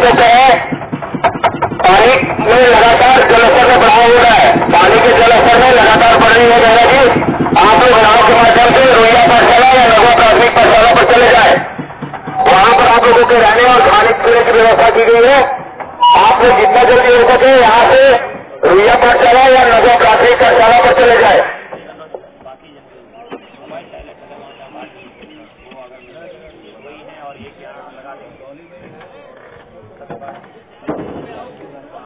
कहते हैं। पानी में लगातार जलस्तर में बढ़ाव हो रहा है। पानी के जलस्तर में लगातार बढ़ रही है गंगा जी। आप लोग गाँव के माध्यम से रोहिया पाठशाला या नगवा प्राथमिक पाठशाला पर चले जाए। वहाँ पर आप लोगों के रहने और खाने पीने की व्यवस्था की गई है। आप लोग जितना जल्दी हो सके यहाँ से रुइया पाठशाला या नगर प्राथमिक पाठशाला पर चले जाए। और ये क्या लगा दें back.